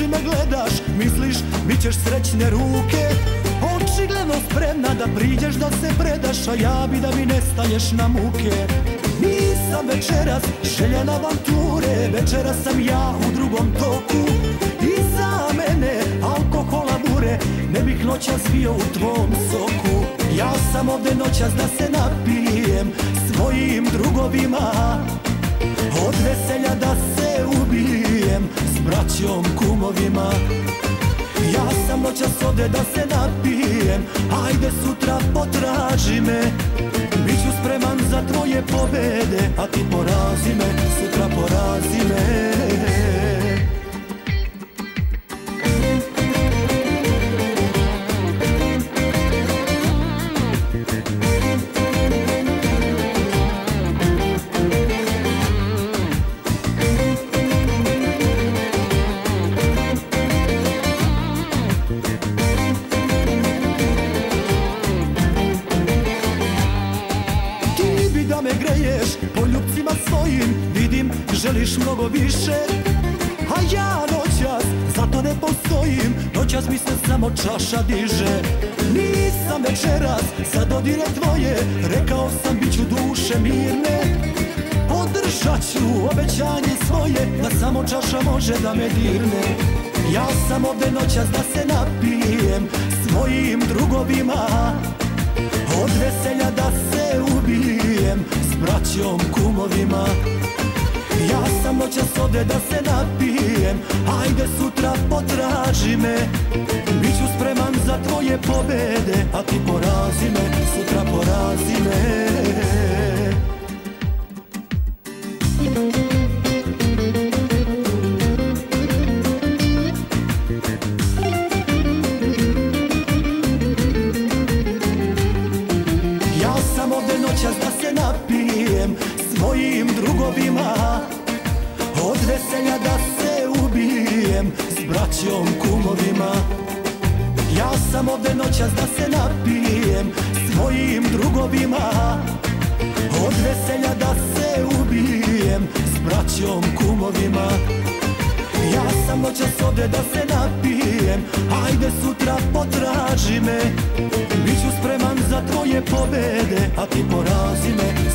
Oči me gledaš, misliš, bit ćeš srećne ruke. Očigledno spremna da priđeš da se predaš A ja bi da mi nestaješ na muke. Nisam večeras željena avanture Večeras sam ja u drugom toku. I za mene alkohola bure Ne bih noćas bio u tvom soku. Ja sam ovdje noćas da se napijem Svojim drugovima. Od veselja da se braćom kumovima. Ja sam noćas ovdje da se napijem Ajde sutra potraži me. Biću spreman za tvoje pobede A ti porazi me, sutra porazi me želiš mnogo više A ja noćas zato ne postojim. Noćas mi se samo čaša diže. Nisam večeras za dodire tvoje Rekao sam bit ću duše mirne. Podržat ću obećanje svoje Da samo čaša može da me dirne. Ja sam ovdje noćas da se napijem Svojim drugovima. Od veselja da se ubijem S braćom kumovima noćas ovdje da se napijem. Ajde sutra potraži me. Biću spreman za tvoje pobede A ti porazi me, sutra porazi me. Ja sam ovdje noćas da se napijem Svojim drugovima Od veselja da se ubijem S braćom kumovima. Ja sam ovdje noćas da se napijem Svojim drugovima. Od veselja da se ubijem S braćom kumovima. Ja sam noćas ovdje da se napijem Ajde sutra potraži me. Biću spreman za tvoje pobede A ti porazi me,